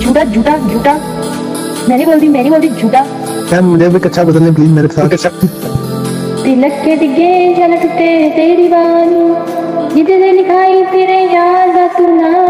झूठा झूठा झूठा मैंने बोल दी मैंने बोल दी झूठा यार मुझे भी कच्चा बदलने प्लीज़ मेरे साथ। कच्चा तिलक के दिगे झलकते तेरी बानी। जितने लिखाई तेरे याद तू ना